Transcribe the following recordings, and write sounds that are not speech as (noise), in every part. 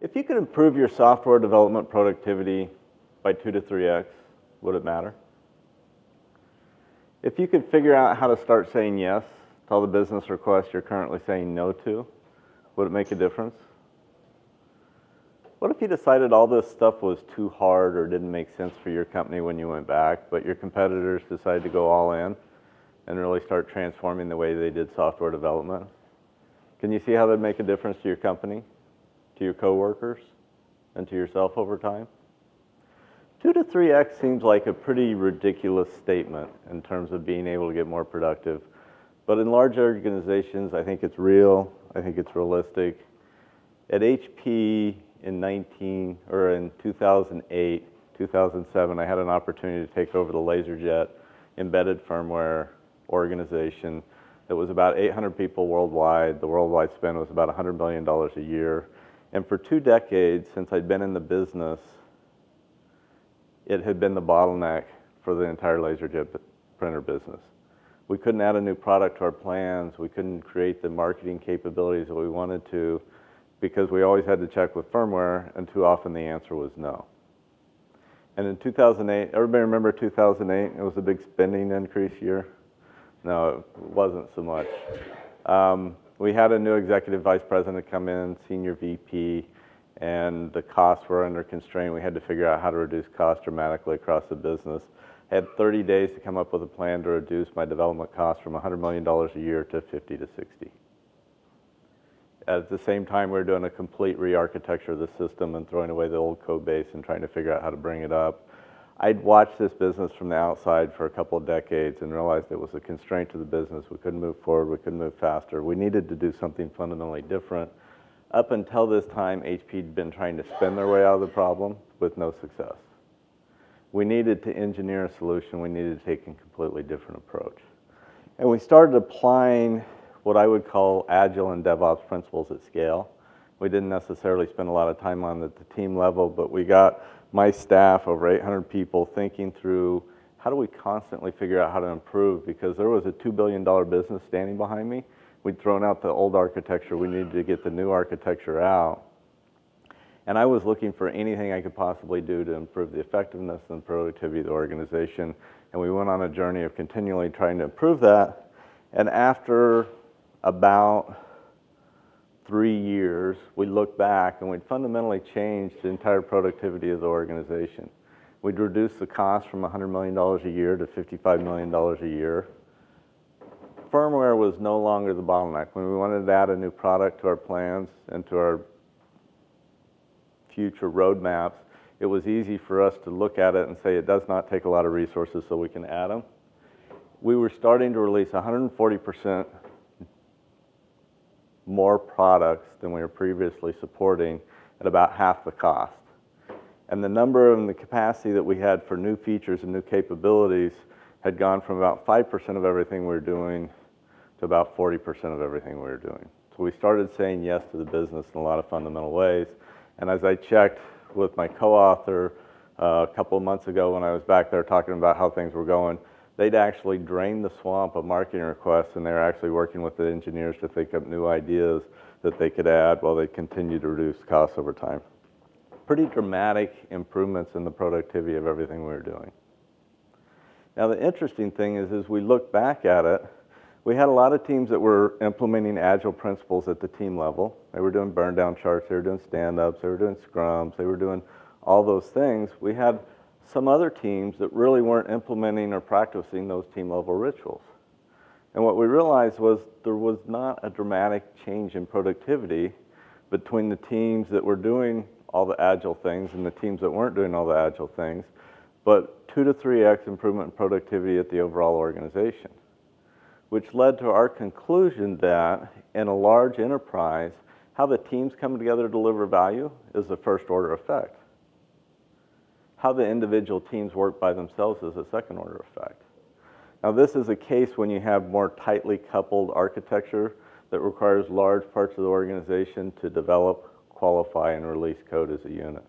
If you could improve your software development productivity by 2 to 3x, would it matter? If you could figure out how to start saying yes to all the business requests you're currently saying no to, would it make a difference? What if you decided all this stuff was too hard or didn't make sense for your company when you went back, but your competitors decided to go all in and really start transforming the way they did software development? Can you see how that'd make a difference to your company, to your coworkers, and to yourself over time? 2 to 3x seems like a pretty ridiculous statement in terms of being able to get more productive. But in large organizations, I think it's real. I think it's realistic. At HP in 19 or in 2008, 2007, I had an opportunity to take over the LaserJet embedded firmware organization that was about 800 people worldwide. The worldwide spend was about $100 million a year. And for two decades, since I'd been in the business, it had been the bottleneck for the entire LaserJet printer business. We couldn't add a new product to our plans. We couldn't create the marketing capabilities that we wanted to because we always had to check with firmware, and too often the answer was no. And in 2008, everybody remember 2008? It was a big spending increase year. No, it wasn't so much. Um, we had a new executive vice president come in, senior VP, and the costs were under constraint. We had to figure out how to reduce costs dramatically across the business. I had 30 days to come up with a plan to reduce my development costs from $100 million a year to 50 to 60. At the same time, we were doing a complete re-architecture of the system and throwing away the old code base and trying to figure out how to bring it up. I'd watched this business from the outside for a couple of decades and realized it was a constraint to the business. We couldn't move forward, we couldn't move faster. We needed to do something fundamentally different. Up until this time, HP had been trying to spin their way out of the problem with no success. We needed to engineer a solution. We needed to take a completely different approach. And we started applying what I would call agile and DevOps principles at scale. We didn't necessarily spend a lot of time on at the team level, but we got my staff, over 800 people, thinking through how do we constantly figure out how to improve because there was a $2 billion business standing behind me We'd thrown out the old architecture. We needed to get the new architecture out. And I was looking for anything I could possibly do to improve the effectiveness and productivity of the organization. And we went on a journey of continually trying to improve that. And after about three years, we looked back and we'd fundamentally changed the entire productivity of the organization. We'd reduced the cost from $100 million a year to $55 million a year firmware was no longer the bottleneck. When we wanted to add a new product to our plans and to our future roadmaps, it was easy for us to look at it and say it does not take a lot of resources so we can add them. We were starting to release 140% more products than we were previously supporting at about half the cost. And the number and the capacity that we had for new features and new capabilities had gone from about 5% of everything we were doing to about 40% of everything we were doing. So we started saying yes to the business in a lot of fundamental ways. And as I checked with my co-author uh, a couple of months ago when I was back there talking about how things were going, they'd actually drained the swamp of marketing requests and they were actually working with the engineers to think up new ideas that they could add while they continue to reduce costs over time. Pretty dramatic improvements in the productivity of everything we were doing. Now the interesting thing is, as we look back at it, we had a lot of teams that were implementing agile principles at the team level. They were doing burn down charts, they were doing stand ups, they were doing scrums, they were doing all those things. We had some other teams that really weren't implementing or practicing those team level rituals. And what we realized was there was not a dramatic change in productivity between the teams that were doing all the agile things and the teams that weren't doing all the agile things, but two to three X improvement in productivity at the overall organization which led to our conclusion that in a large enterprise, how the teams come together to deliver value is the first order effect. How the individual teams work by themselves is a second order effect. Now this is a case when you have more tightly coupled architecture that requires large parts of the organization to develop, qualify, and release code as a unit.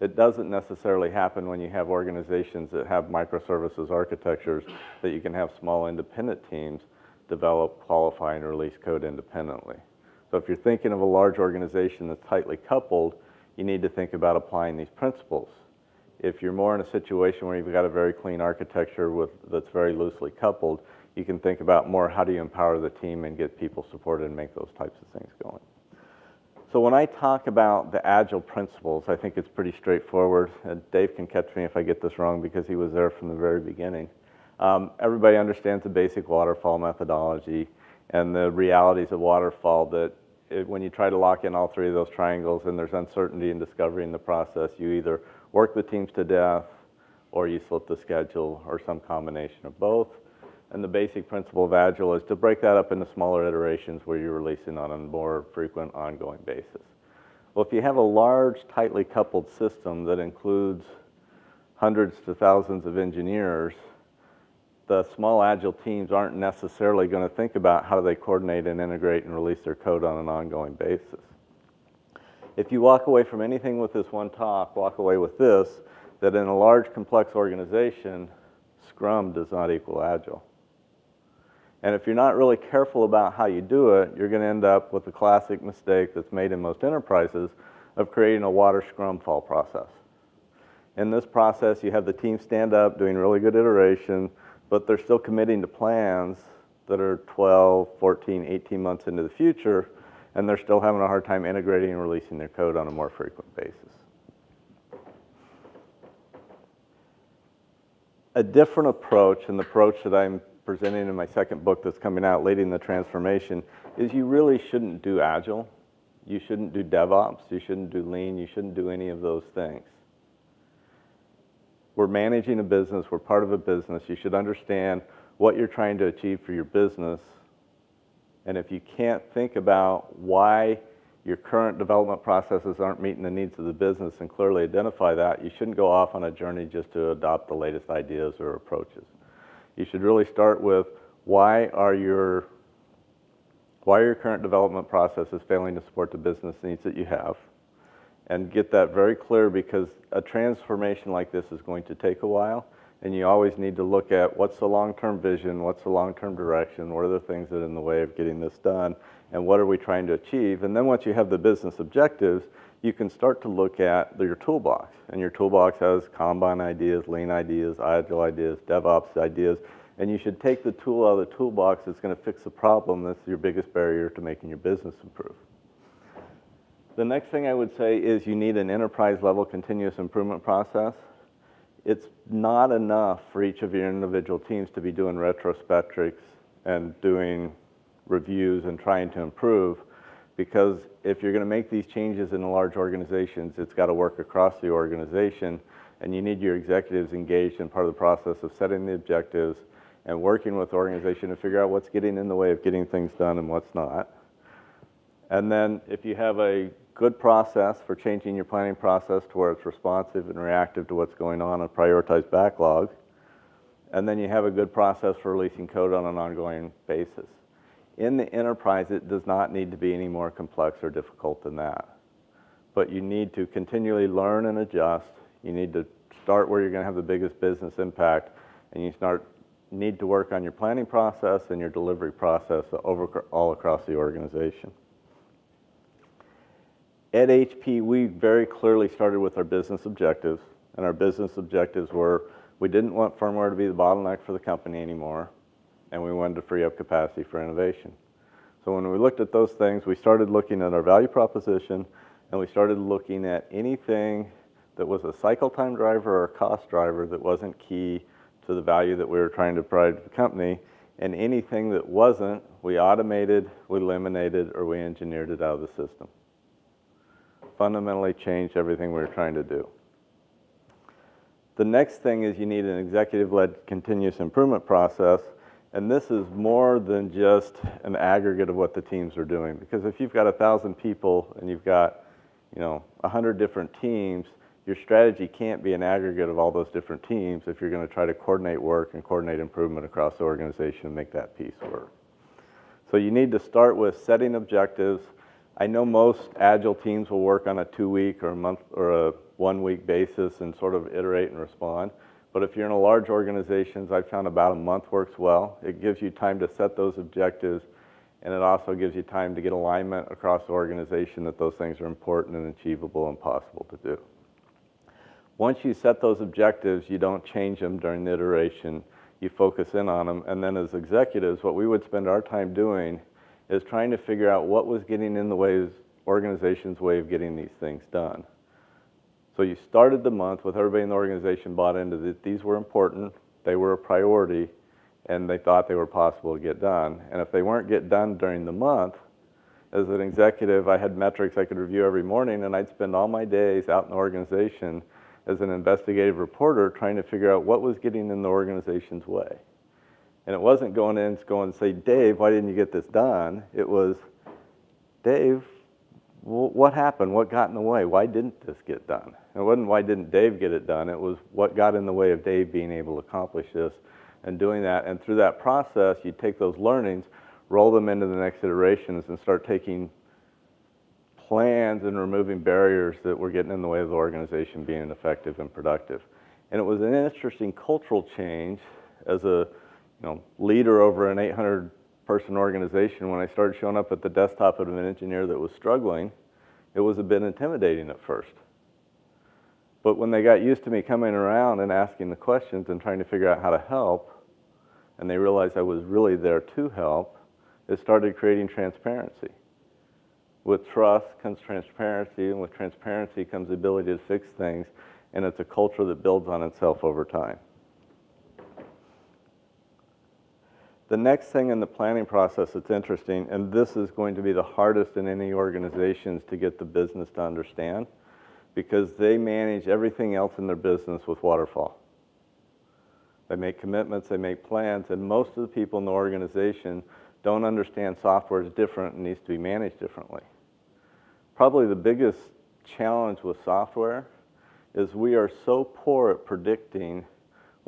It doesn't necessarily happen when you have organizations that have microservices architectures that you can have small independent teams develop, qualify, and release code independently. So if you're thinking of a large organization that's tightly coupled, you need to think about applying these principles. If you're more in a situation where you've got a very clean architecture with, that's very loosely coupled, you can think about more how do you empower the team and get people supported and make those types of things going. So when I talk about the agile principles, I think it's pretty straightforward. And Dave can catch me if I get this wrong because he was there from the very beginning. Um, everybody understands the basic waterfall methodology and the realities of waterfall that when you try to lock in all three of those triangles and there's uncertainty in discovery in the process, you either work the teams to death or you slip the schedule or some combination of both. And the basic principle of Agile is to break that up into smaller iterations where you're releasing on a more frequent ongoing basis. Well, if you have a large, tightly coupled system that includes hundreds to thousands of engineers, the small agile teams aren't necessarily going to think about how do they coordinate and integrate and release their code on an ongoing basis. If you walk away from anything with this one talk, walk away with this, that in a large complex organization, Scrum does not equal Agile. And if you're not really careful about how you do it, you're going to end up with the classic mistake that's made in most enterprises of creating a water scrum fall process. In this process, you have the team stand up doing really good iteration, but they're still committing to plans that are 12, 14, 18 months into the future, and they're still having a hard time integrating and releasing their code on a more frequent basis. A different approach, and the approach that I'm presenting in my second book that's coming out, Leading the Transformation, is you really shouldn't do Agile. You shouldn't do DevOps. You shouldn't do Lean. You shouldn't do any of those things. We're managing a business, we're part of a business. You should understand what you're trying to achieve for your business. And if you can't think about why your current development processes aren't meeting the needs of the business and clearly identify that, you shouldn't go off on a journey just to adopt the latest ideas or approaches. You should really start with why are your why are your current development processes failing to support the business needs that you have? And get that very clear because a transformation like this is going to take a while and you always need to look at what's the long-term vision, what's the long-term direction, what are the things that are in the way of getting this done, and what are we trying to achieve. And then once you have the business objectives, you can start to look at your toolbox. And your toolbox has Kanban ideas, Lean ideas, Agile ideas, DevOps ideas, and you should take the tool out of the toolbox that's going to fix the problem that's your biggest barrier to making your business improve. The next thing I would say is you need an enterprise level continuous improvement process. It's not enough for each of your individual teams to be doing retrospectives and doing reviews and trying to improve because if you're going to make these changes in large organizations, it's got to work across the organization and you need your executives engaged in part of the process of setting the objectives and working with the organization to figure out what's getting in the way of getting things done and what's not. And then if you have a good process for changing your planning process to where it's responsive and reactive to what's going on and prioritize backlog. And then you have a good process for releasing code on an ongoing basis. In the enterprise, it does not need to be any more complex or difficult than that. But you need to continually learn and adjust. You need to start where you're going to have the biggest business impact, and you start need to work on your planning process and your delivery process all across the organization. At HP, we very clearly started with our business objectives, and our business objectives were we didn't want firmware to be the bottleneck for the company anymore, and we wanted to free up capacity for innovation. So when we looked at those things, we started looking at our value proposition, and we started looking at anything that was a cycle time driver or a cost driver that wasn't key to the value that we were trying to provide to the company, and anything that wasn't, we automated, we eliminated, or we engineered it out of the system fundamentally changed everything we were trying to do. The next thing is you need an executive-led continuous improvement process, and this is more than just an aggregate of what the teams are doing. Because if you've got a thousand people and you've got, you know, a hundred different teams, your strategy can't be an aggregate of all those different teams if you're going to try to coordinate work and coordinate improvement across the organization and make that piece work. So you need to start with setting objectives, I know most agile teams will work on a two-week or a month or a one-week basis and sort of iterate and respond. But if you're in a large organizations, I've found about a month works well. It gives you time to set those objectives and it also gives you time to get alignment across the organization that those things are important and achievable and possible to do. Once you set those objectives, you don't change them during the iteration. You focus in on them, and then as executives, what we would spend our time doing is trying to figure out what was getting in the way organization's way of getting these things done. So you started the month with everybody in the organization bought into that these were important, they were a priority, and they thought they were possible to get done. And if they weren't get done during the month, as an executive, I had metrics I could review every morning, and I'd spend all my days out in the organization as an investigative reporter trying to figure out what was getting in the organization's way. And it wasn't going in going and say, Dave, why didn't you get this done? It was, Dave, what happened? What got in the way? Why didn't this get done? It wasn't why didn't Dave get it done. It was what got in the way of Dave being able to accomplish this and doing that. And through that process, you take those learnings, roll them into the next iterations, and start taking plans and removing barriers that were getting in the way of the organization being effective and productive. And it was an interesting cultural change as a you know, leader over an 800 person organization, when I started showing up at the desktop of an engineer that was struggling, it was a bit intimidating at first. But when they got used to me coming around and asking the questions and trying to figure out how to help, and they realized I was really there to help, it started creating transparency. With trust comes transparency, and with transparency comes the ability to fix things, and it's a culture that builds on itself over time. The next thing in the planning process that's interesting, and this is going to be the hardest in any organizations to get the business to understand, because they manage everything else in their business with waterfall. They make commitments, they make plans, and most of the people in the organization don't understand software is different and needs to be managed differently. Probably the biggest challenge with software is we are so poor at predicting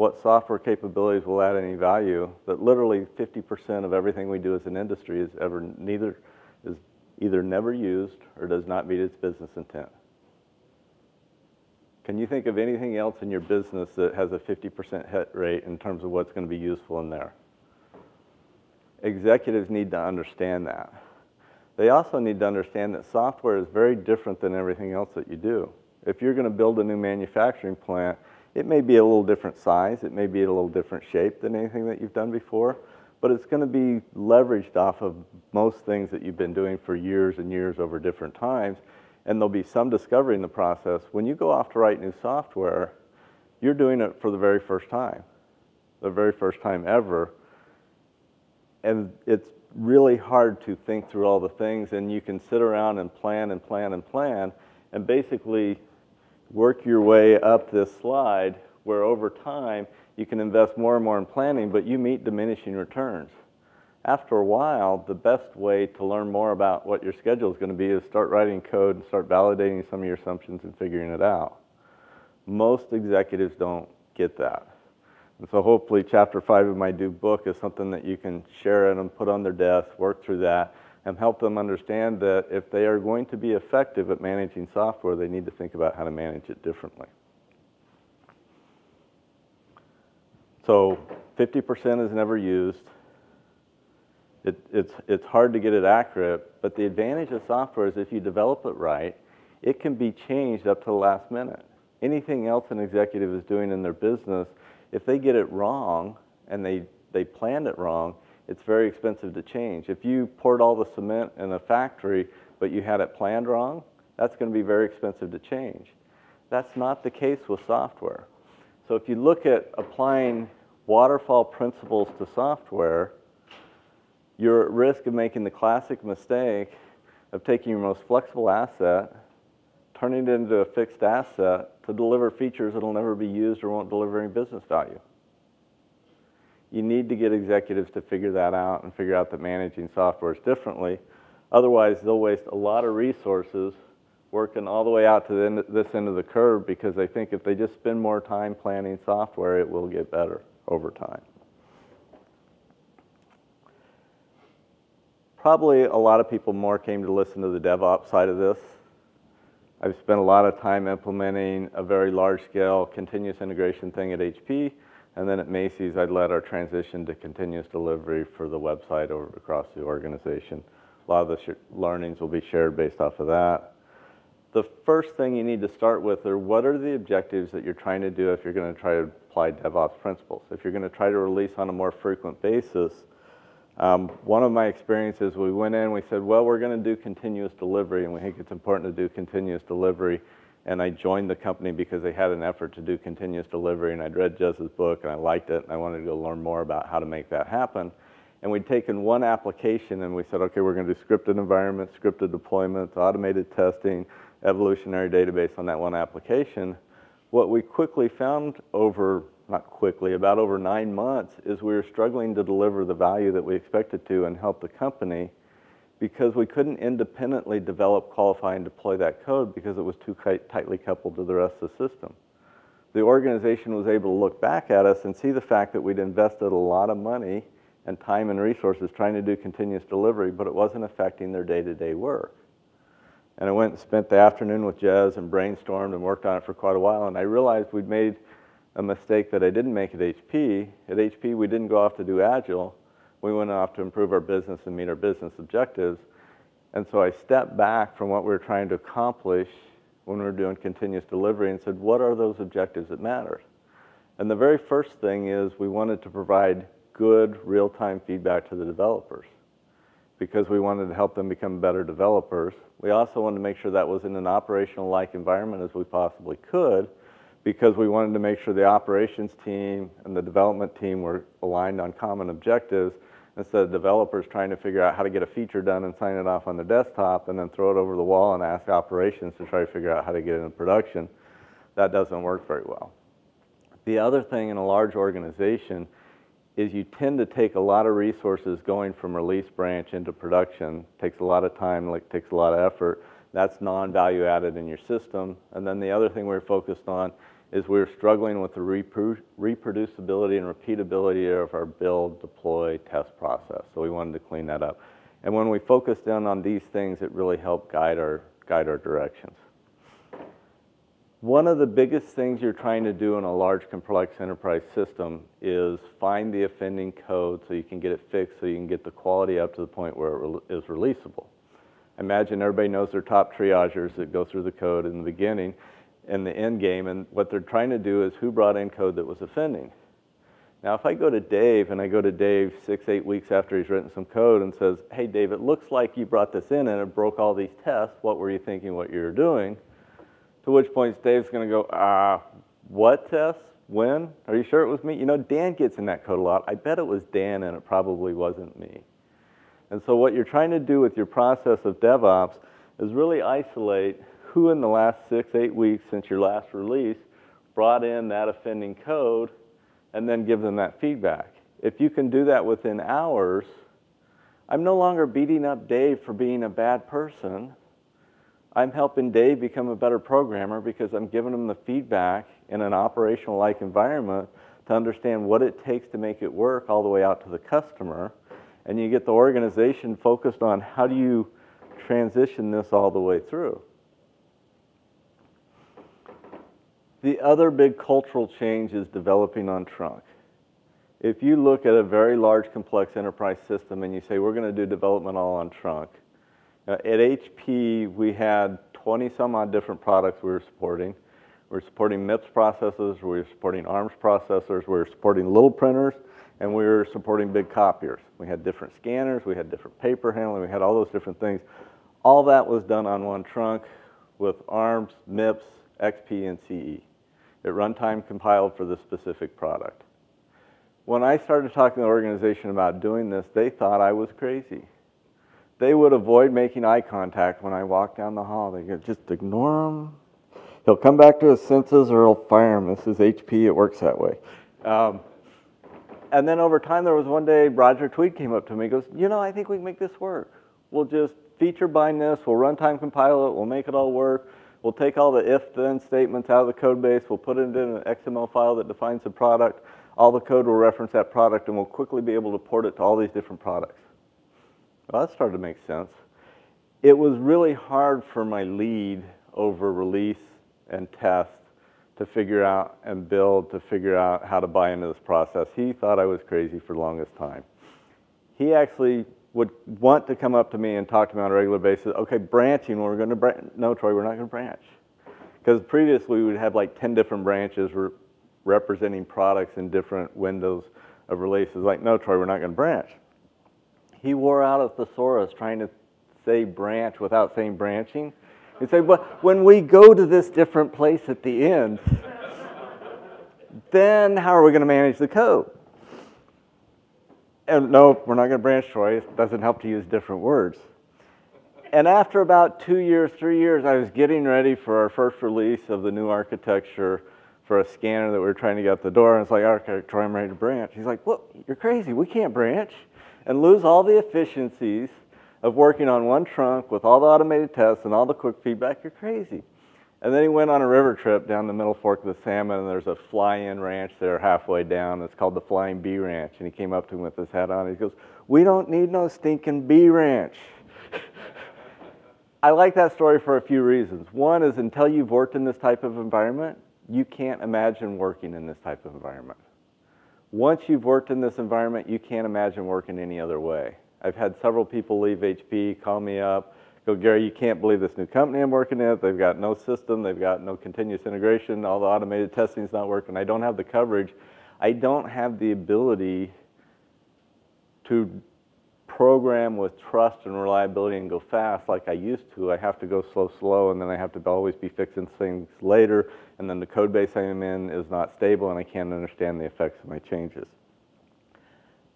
what software capabilities will add any value that literally 50% of everything we do as an industry is ever neither is either never used or does not meet its business intent. Can you think of anything else in your business that has a 50% hit rate in terms of what's going to be useful in there? Executives need to understand that. They also need to understand that software is very different than everything else that you do. If you're going to build a new manufacturing plant, it may be a little different size, it may be a little different shape than anything that you've done before, but it's going to be leveraged off of most things that you've been doing for years and years over different times, and there'll be some discovery in the process. When you go off to write new software, you're doing it for the very first time, the very first time ever, and it's really hard to think through all the things, and you can sit around and plan and plan and plan, and basically work your way up this slide where over time you can invest more and more in planning, but you meet diminishing returns. After a while, the best way to learn more about what your schedule is going to be is start writing code and start validating some of your assumptions and figuring it out. Most executives don't get that. And so hopefully chapter five of my new book is something that you can share and put on their desk, work through that, and help them understand that if they are going to be effective at managing software, they need to think about how to manage it differently. So 50% is never used. It, it's, it's hard to get it accurate, but the advantage of software is if you develop it right, it can be changed up to the last minute. Anything else an executive is doing in their business, if they get it wrong and they, they planned it wrong, it's very expensive to change. If you poured all the cement in a factory, but you had it planned wrong, that's going to be very expensive to change. That's not the case with software. So if you look at applying waterfall principles to software, you're at risk of making the classic mistake of taking your most flexible asset, turning it into a fixed asset to deliver features that will never be used or won't deliver any business value you need to get executives to figure that out and figure out that managing software is differently. Otherwise, they'll waste a lot of resources working all the way out to end, this end of the curve because they think if they just spend more time planning software, it will get better over time. Probably a lot of people more came to listen to the DevOps side of this. I've spent a lot of time implementing a very large scale continuous integration thing at HP And then at Macy's, I led our transition to continuous delivery for the website over across the organization. A lot of the learnings will be shared based off of that. The first thing you need to start with are what are the objectives that you're trying to do if you're going to try to apply DevOps principles? If you're going to try to release on a more frequent basis, um, one of my experiences, we went in, we said, well, we're going to do continuous delivery, and we think it's important to do continuous delivery. And I joined the company because they had an effort to do continuous delivery, and I'd read Jez's book, and I liked it, and I wanted to go learn more about how to make that happen. And we'd taken one application, and we said, okay, we're going to do scripted environments, scripted deployments, automated testing, evolutionary database on that one application. What we quickly found over not quickly, about over nine months, is we were struggling to deliver the value that we expected to and help the company because we couldn't independently develop, qualify, and deploy that code because it was too tightly coupled to the rest of the system. The organization was able to look back at us and see the fact that we'd invested a lot of money and time and resources trying to do continuous delivery, but it wasn't affecting their day-to-day work. And I went and spent the afternoon with Jez and brainstormed and worked on it for quite a while, and I realized we'd made a mistake that I didn't make at HP. At HP, we didn't go off to do Agile. We went off to improve our business and meet our business objectives. And so I stepped back from what we were trying to accomplish when we were doing continuous delivery and said, what are those objectives that matter? And the very first thing is we wanted to provide good real-time feedback to the developers because we wanted to help them become better developers. We also wanted to make sure that was in an operational-like environment as we possibly could because we wanted to make sure the operations team and the development team were aligned on common objectives instead of developers trying to figure out how to get a feature done and sign it off on the desktop and then throw it over the wall and ask operations to try to figure out how to get it in production. That doesn't work very well. The other thing in a large organization is you tend to take a lot of resources going from release branch into production. takes a lot of time, like takes a lot of effort. That's non-value added in your system. And then the other thing we're focused on is we are struggling with the reproducibility and repeatability of our build, deploy, test process. So we wanted to clean that up. And when we focused in on these things, it really helped guide our, guide our directions. One of the biggest things you're trying to do in a large complex enterprise system is find the offending code so you can get it fixed so you can get the quality up to the point where it is releasable. Imagine everybody knows their top triagers that go through the code in the beginning in the end game, and what they're trying to do is who brought in code that was offending. Now, if I go to Dave and I go to Dave six, eight weeks after he's written some code and says, hey, Dave, it looks like you brought this in and it broke all these tests. What were you thinking what you were doing? To which point Dave's going to go, ah, what tests? When? Are you sure it was me? You know, Dan gets in that code a lot. I bet it was Dan and it probably wasn't me. And so what you're trying to do with your process of DevOps is really isolate who in the last six, eight weeks since your last release brought in that offending code and then give them that feedback. If you can do that within hours, I'm no longer beating up Dave for being a bad person. I'm helping Dave become a better programmer because I'm giving him the feedback in an operational like environment to understand what it takes to make it work all the way out to the customer. And you get the organization focused on how do you transition this all the way through. The other big cultural change is developing on trunk. If you look at a very large complex enterprise system and you say, we're going to do development all on trunk, uh, at HP, we had 20 some odd different products we were supporting. We were supporting MIPS processors, we were supporting ARMS processors, we were supporting little printers, and we were supporting big copiers. We had different scanners, we had different paper handling, we had all those different things. All that was done on one trunk with ARMS, MIPS, XP, and CE. At runtime compiled for the specific product. When I started talking to the organization about doing this, they thought I was crazy. They would avoid making eye contact when I walked down the hall. They could just ignore him. He'll come back to his senses or he'll fire him. This is HP, it works that way. Um, and then over time, there was one day Roger Tweed came up to me and goes, You know, I think we can make this work. We'll just feature bind this, we'll runtime compile it, we'll make it all work. We'll take all the if-then statements out of the code base, we'll put it in an XML file that defines the product. All the code will reference that product, and we'll quickly be able to port it to all these different products. Well, that started to make sense. It was really hard for my lead over release and test to figure out and build to figure out how to buy into this process. He thought I was crazy for the longest time. He actually would want to come up to me and talk to me on a regular basis. Okay, branching, we're going to branch. No, Troy, we're not going to branch. Because previously we would have like 10 different branches re representing products in different windows of releases. Like, no, Troy, we're not going to branch. He wore out a thesaurus trying to say branch without saying branching. He'd say, well, when we go to this different place at the end, then how are we going to manage the code? And no, we're not going to branch, Troy. It doesn't help to use different words. And after about two years, three years, I was getting ready for our first release of the new architecture for a scanner that we were trying to get the door. And it's like, okay, Troy, I'm ready to branch. He's like, well, You're crazy. We can't branch and lose all the efficiencies of working on one trunk with all the automated tests and all the quick feedback. You're crazy. And then he went on a river trip down the middle fork of the salmon, and there's a fly-in ranch there halfway down. It's called the Flying B Ranch. And he came up to him with his hat on. He goes, "We don't need no stinking B ranch." (laughs) I like that story for a few reasons. One is until you've worked in this type of environment, you can't imagine working in this type of environment. Once you've worked in this environment, you can't imagine working any other way. I've had several people leave HP, call me up, go, Gary, you can't believe this new company I'm working at. They've got no system, they've got no continuous integration, all the automated testing is not working. I don't have the coverage. I don't have the ability to program with trust and reliability and go fast like I used to. I have to go slow, slow, and then I have to always be fixing things later, and then the code base I'm in is not stable, and I can't understand the effects of my changes.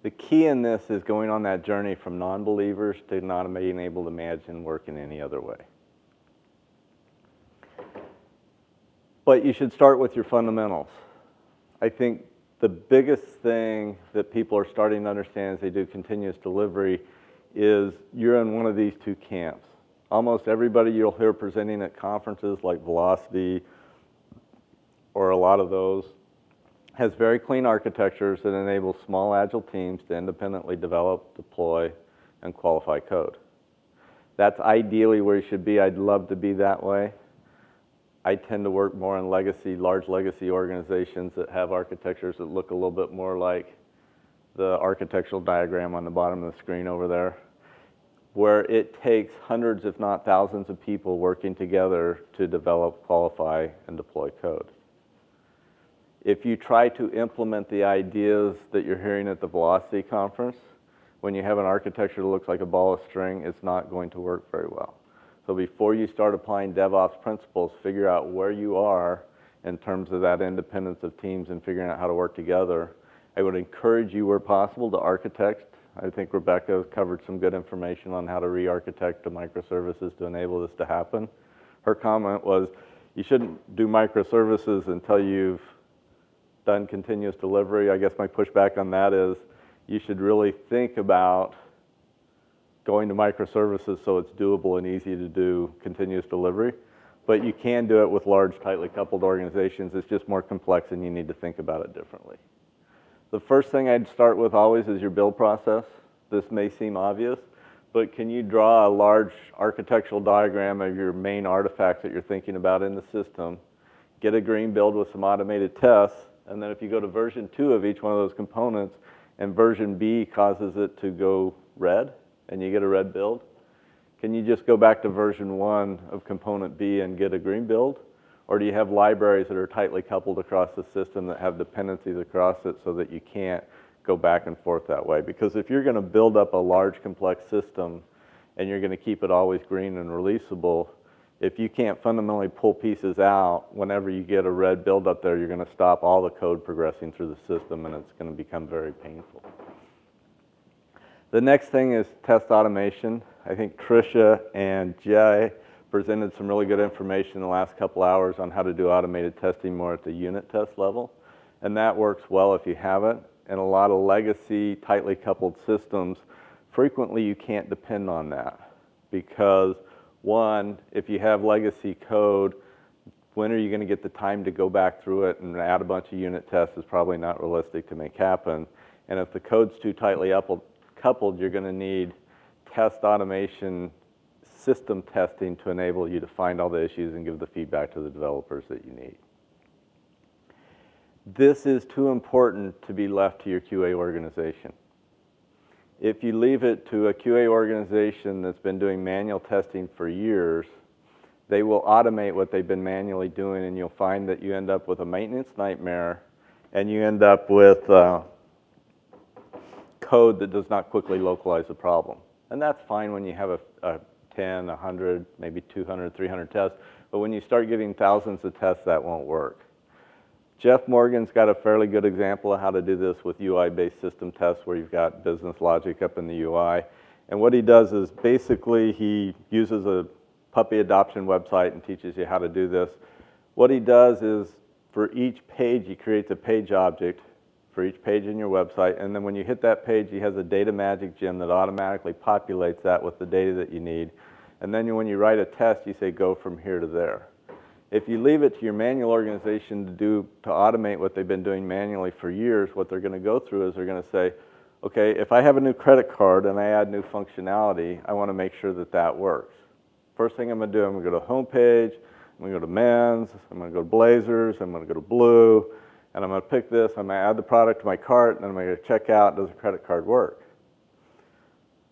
The key in this is going on that journey from non-believers to not being able to imagine working any other way. But you should start with your fundamentals. I think the biggest thing that people are starting to understand as they do continuous delivery is you're in one of these two camps. Almost everybody you'll hear presenting at conferences like Velocity or a lot of those has very clean architectures that enable small agile teams to independently develop, deploy, and qualify code. That's ideally where you should be. I'd love to be that way. I tend to work more in legacy, large legacy organizations that have architectures that look a little bit more like the architectural diagram on the bottom of the screen over there, where it takes hundreds, if not thousands of people working together to develop, qualify, and deploy code. If you try to implement the ideas that you're hearing at the Velocity conference, when you have an architecture that looks like a ball of string, it's not going to work very well. So before you start applying DevOps principles, figure out where you are in terms of that independence of teams and figuring out how to work together. I would encourage you where possible to architect. I think Rebecca covered some good information on how to re-architect the microservices to enable this to happen. Her comment was, you shouldn't do microservices until you've done continuous delivery. I guess my pushback on that is you should really think about going to microservices so it's doable and easy to do continuous delivery. But you can do it with large, tightly coupled organizations. It's just more complex and you need to think about it differently. The first thing I'd start with always is your build process. This may seem obvious, but can you draw a large architectural diagram of your main artifacts that you're thinking about in the system, get a green build with some automated tests, and then if you go to version two of each one of those components and version B causes it to go red, and you get a red build? Can you just go back to version one of component B and get a green build? Or do you have libraries that are tightly coupled across the system that have dependencies across it so that you can't go back and forth that way? Because if you're going to build up a large complex system and you're going to keep it always green and releasable, if you can't fundamentally pull pieces out, whenever you get a red build up there, you're going to stop all the code progressing through the system and it's going to become very painful. The next thing is test automation. I think Tricia and Jay presented some really good information in the last couple hours on how to do automated testing more at the unit test level. And that works well if you have it. And a lot of legacy, tightly coupled systems, frequently you can't depend on that. Because one, if you have legacy code, when are you going to get the time to go back through it and add a bunch of unit tests is probably not realistic to make happen. And if the code's too tightly coupled, you're going to need test automation system testing to enable you to find all the issues and give the feedback to the developers that you need. This is too important to be left to your QA organization. If you leave it to a QA organization that's been doing manual testing for years, they will automate what they've been manually doing and you'll find that you end up with a maintenance nightmare and you end up with uh, code that does not quickly localize the problem. And that's fine when you have a, a 10, 100, maybe 200, 300 tests, but when you start giving thousands of tests, that won't work. Jeff Morgan's got a fairly good example of how to do this with UI-based system tests where you've got business logic up in the UI. And what he does is basically he uses a puppy adoption website and teaches you how to do this. What he does is for each page, he creates a page object for each page in your website. And then when you hit that page, he has a data magic gem that automatically populates that with the data that you need. And then when you write a test, you say go from here to there. If you leave it to your manual organization to do, to automate what they've been doing manually for years, what they're gonna go through is they're gonna say, okay, if I have a new credit card and I add new functionality, I wanna make sure that that works. First thing I'm gonna do, I'm gonna go to home page, I'm gonna go to men's, I'm gonna go to blazers, I'm gonna go to blue, and I'm gonna pick this, I'm gonna add the product to my cart, and then I'm gonna check out, does the credit card work?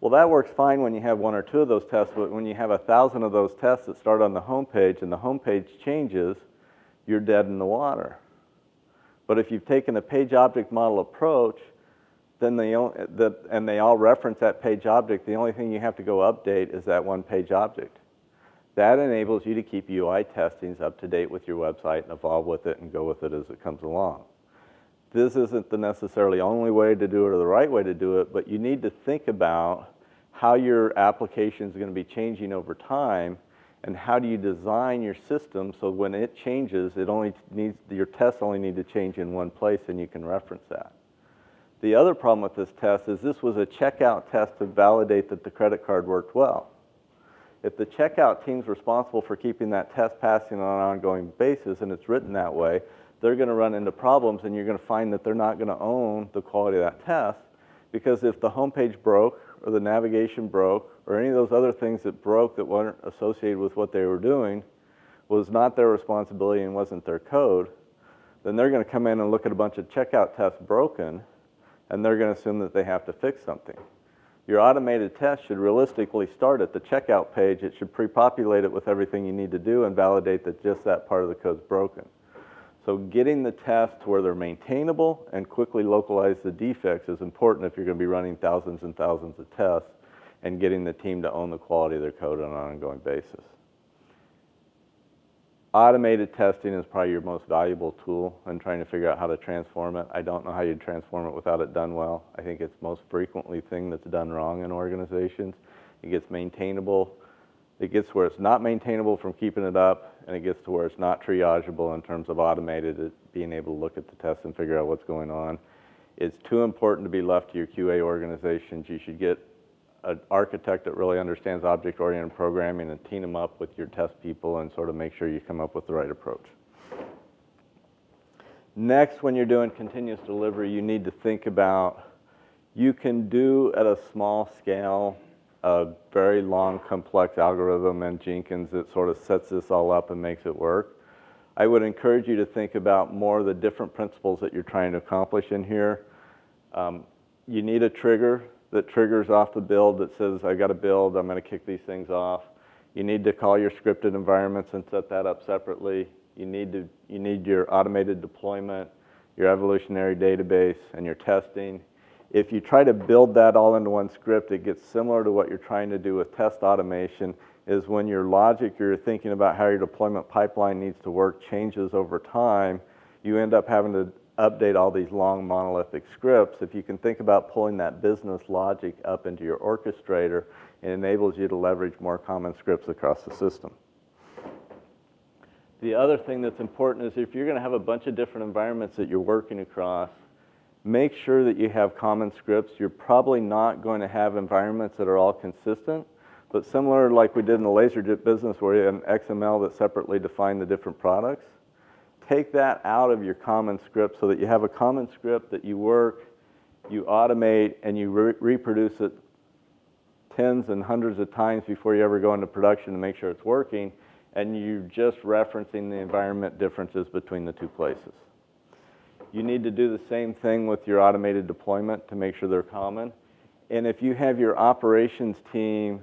Well, that works fine when you have one or two of those tests, but when you have a thousand of those tests that start on the home page and the home page changes, you're dead in the water. But if you've taken a page object model approach, then they the, and they all reference that page object, the only thing you have to go update is that one page object. That enables you to keep UI testings up to date with your website and evolve with it and go with it as it comes along this isn't the necessarily only way to do it or the right way to do it, but you need to think about how your application is going to be changing over time and how do you design your system so when it changes, it only needs, your tests only need to change in one place and you can reference that. The other problem with this test is this was a checkout test to validate that the credit card worked well. If the checkout team's responsible for keeping that test passing on an ongoing basis and it's written that way, they're going to run into problems and you're going to find that they're not going to own the quality of that test because if the homepage broke or the navigation broke or any of those other things that broke that weren't associated with what they were doing was not their responsibility and wasn't their code, then they're going to come in and look at a bunch of checkout tests broken and they're going to assume that they have to fix something. Your automated test should realistically start at the checkout page. It should pre-populate it with everything you need to do and validate that just that part of the code's broken. So getting the tests to where they're maintainable and quickly localize the defects is important if you're going to be running thousands and thousands of tests and getting the team to own the quality of their code on an ongoing basis. Automated testing is probably your most valuable tool in trying to figure out how to transform it. I don't know how you'd transform it without it done well. I think it's most frequently thing that's done wrong in organizations. It gets maintainable it gets to where it's not maintainable from keeping it up, and it gets to where it's not triageable in terms of automated, it, being able to look at the tests and figure out what's going on. It's too important to be left to your QA organizations. You should get an architect that really understands object-oriented programming and team them up with your test people and sort of make sure you come up with the right approach. Next, when you're doing continuous delivery, you need to think about you can do at a small scale a very long, complex algorithm in Jenkins that sort of sets this all up and makes it work. I would encourage you to think about more of the different principles that you're trying to accomplish in here. Um, you need a trigger that triggers off the build that says, I got a build, I'm going to kick these things off. You need to call your scripted environments and set that up separately. You need, to, you need your automated deployment, your evolutionary database, and your testing. If you try to build that all into one script, it gets similar to what you're trying to do with test automation, is when your logic, you're thinking about how your deployment pipeline needs to work changes over time, you end up having to update all these long monolithic scripts. If you can think about pulling that business logic up into your orchestrator, it enables you to leverage more common scripts across the system. The other thing that's important is if you're going to have a bunch of different environments that you're working across, make sure that you have common scripts. You're probably not going to have environments that are all consistent, but similar like we did in the LaserJet business where you have an XML that separately defined the different products, take that out of your common script so that you have a common script that you work, you automate, and you re reproduce it tens and hundreds of times before you ever go into production to make sure it's working, and you're just referencing the environment differences between the two places You need to do the same thing with your automated deployment to make sure they're common. And if you have your operations team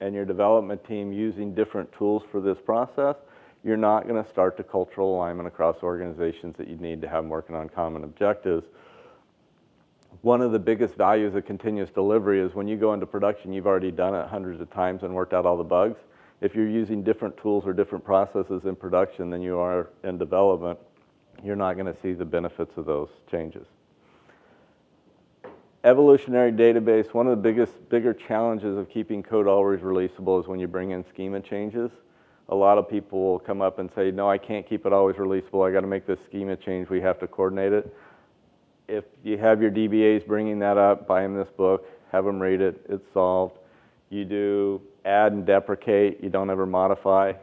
and your development team using different tools for this process, you're not going to start the cultural alignment across organizations that you need to have working on common objectives. One of the biggest values of continuous delivery is when you go into production, you've already done it hundreds of times and worked out all the bugs. If you're using different tools or different processes in production than you are in development, you're not going to see the benefits of those changes. Evolutionary database, one of the biggest, bigger challenges of keeping code always releasable is when you bring in schema changes. A lot of people will come up and say, no, I can't keep it always releasable. I got to make this schema change. We have to coordinate it. If you have your DBAs bringing that up, buy them this book, have them read it. It's solved. You do add and deprecate. You don't ever modify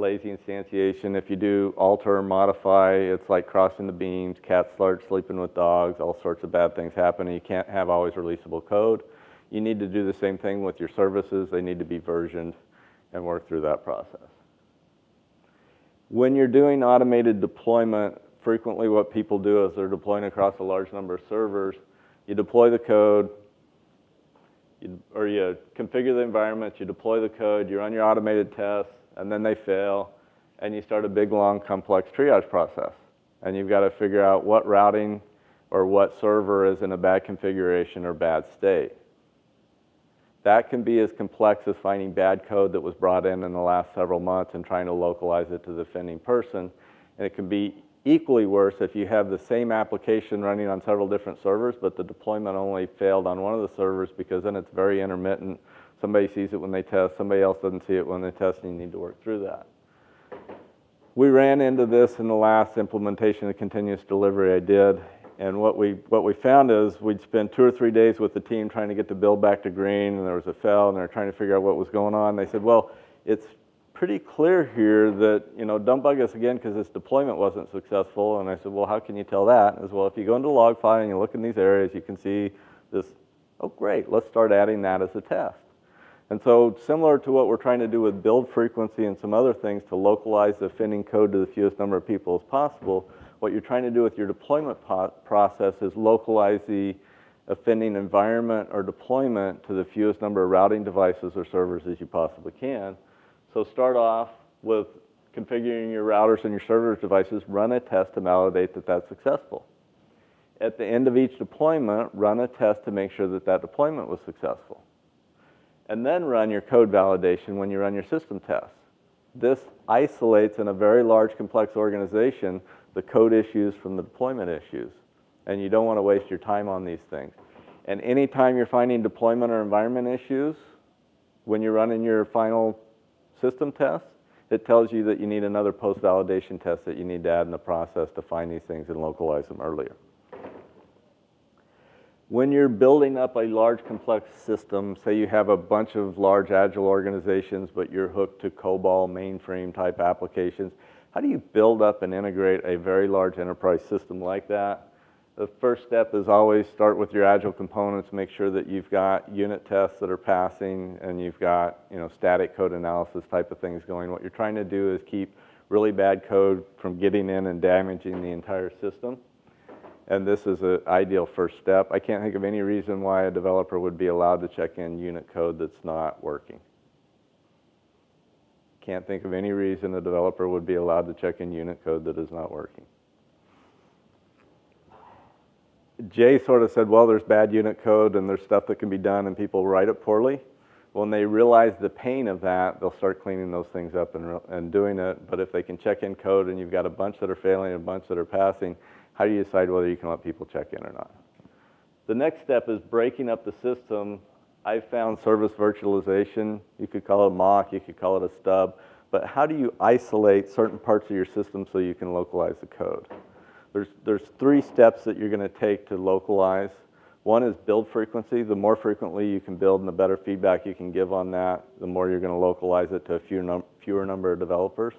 lazy instantiation. If you do alter modify, it's like crossing the beams, cats start sleeping with dogs, all sorts of bad things happen, and you can't have always releasable code. You need to do the same thing with your services. They need to be versioned and work through that process. When you're doing automated deployment, frequently what people do is they're deploying across a large number of servers. You deploy the code, you, or you configure the environment, you deploy the code, you run your automated tests, and then they fail, and you start a big, long, complex triage process. And you've got to figure out what routing or what server is in a bad configuration or bad state. That can be as complex as finding bad code that was brought in in the last several months and trying to localize it to the offending person. And it can be equally worse if you have the same application running on several different servers, but the deployment only failed on one of the servers because then it's very intermittent Somebody sees it when they test, somebody else doesn't see it when they test, and you need to work through that. We ran into this in the last implementation of continuous delivery I did, and what we, what we found is we'd spend two or three days with the team trying to get the build back to green, and there was a fail, and they were trying to figure out what was going on. They said, well, it's pretty clear here that, you know, don't bug us again because this deployment wasn't successful. And I said, well, how can you tell that? As well, if you go into log file and you look in these areas, you can see this, oh, great, let's start adding that as a test. And so similar to what we're trying to do with build frequency and some other things to localize the offending code to the fewest number of people as possible, what you're trying to do with your deployment process is localize the uh, offending environment or deployment to the fewest number of routing devices or servers as you possibly can. So start off with configuring your routers and your servers devices, run a test to validate that that's successful. At the end of each deployment, run a test to make sure that that deployment was successful and then run your code validation when you run your system tests. This isolates in a very large complex organization the code issues from the deployment issues. And you don't want to waste your time on these things. And anytime you're finding deployment or environment issues, when you're running your final system tests, it tells you that you need another post-validation test that you need to add in the process to find these things and localize them earlier. When you're building up a large complex system, say you have a bunch of large agile organizations, but you're hooked to COBOL mainframe type applications, how do you build up and integrate a very large enterprise system like that? The first step is always start with your agile components, make sure that you've got unit tests that are passing and you've got you know, static code analysis type of things going. What you're trying to do is keep really bad code from getting in and damaging the entire system and this is an ideal first step. I can't think of any reason why a developer would be allowed to check in unit code that's not working. Can't think of any reason a developer would be allowed to check in unit code that is not working. Jay sort of said, well, there's bad unit code and there's stuff that can be done and people write it poorly. When they realize the pain of that, they'll start cleaning those things up and, and doing it. But if they can check in code and you've got a bunch that are failing and a bunch that are passing, how do you decide whether you can let people check in or not? The next step is breaking up the system. I found service virtualization. You could call it mock, you could call it a stub. But how do you isolate certain parts of your system so you can localize the code? There's, there's three steps that you're going to take to localize. One is build frequency. The more frequently you can build and the better feedback you can give on that, the more you're going to localize it to a few num fewer number of developers.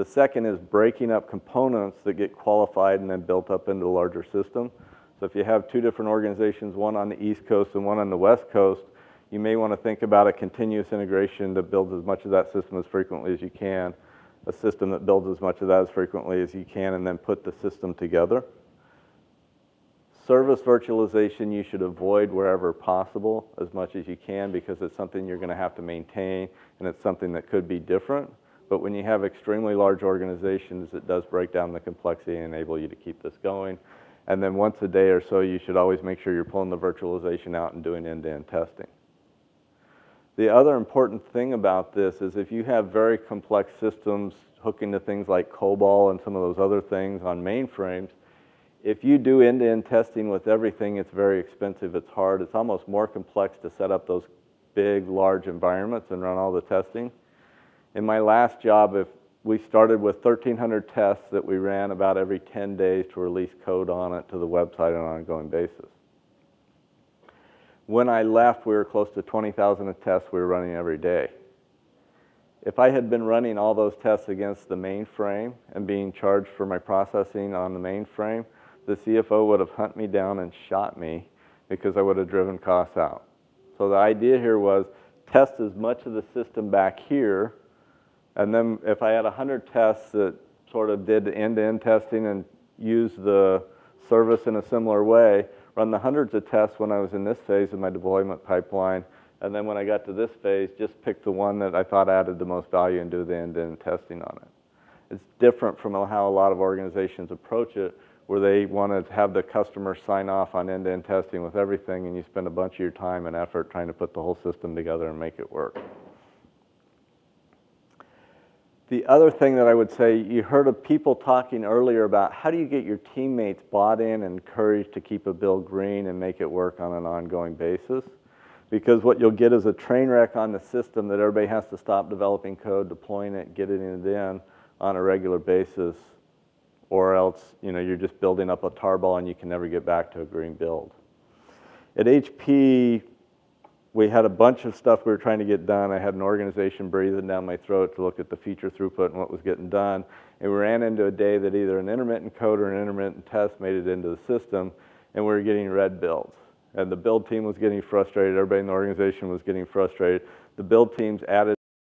The second is breaking up components that get qualified and then built up into a larger system. So if you have two different organizations, one on the East Coast and one on the West Coast, you may want to think about a continuous integration that builds as much of that system as frequently as you can, a system that builds as much of that as frequently as you can, and then put the system together. Service virtualization you should avoid wherever possible as much as you can because it's something you're going to have to maintain and it's something that could be different. But when you have extremely large organizations, it does break down the complexity and enable you to keep this going. And then once a day or so, you should always make sure you're pulling the virtualization out and doing end-to-end testing. The other important thing about this is if you have very complex systems hooking to things like COBOL and some of those other things on mainframes, if you do end-to-end testing with everything, it's very expensive, it's hard, it's almost more complex to set up those big, large environments and run all the testing. In my last job, if we started with 1,300 tests that we ran about every 10 days to release code on it to the website on an ongoing basis. When I left, we were close to 20,000 tests we were running every day. If I had been running all those tests against the mainframe and being charged for my processing on the mainframe, the CFO would have hunted me down and shot me because I would have driven costs out. So the idea here was test as much of the system back here, and then if I had 100 tests that sort of did end-to-end testing and used the service in a similar way, run the hundreds of tests when I was in this phase of my deployment pipeline, and then when I got to this phase, just pick the one that I thought added the most value and do the end-to-end testing on it. It's different from how a lot of organizations approach it, where they want to have the customer sign off on end-to-end testing with everything, and you spend a bunch of your time and effort trying to put the whole system together and make it work. The other thing that I would say, you heard of people talking earlier about how do you get your teammates bought in and encouraged to keep a bill green and make it work on an ongoing basis. Because what you'll get is a train wreck on the system that everybody has to stop developing code, deploying it, getting it in on a regular basis, or else you know, you're just building up a tarball and you can never get back to a green build. At HP, we had a bunch of stuff we were trying to get done. I had an organization breathing down my throat to look at the feature throughput and what was getting done. And we ran into a day that either an intermittent code or an intermittent test made it into the system, and we were getting red builds. And the build team was getting frustrated. Everybody in the organization was getting frustrated. The build teams added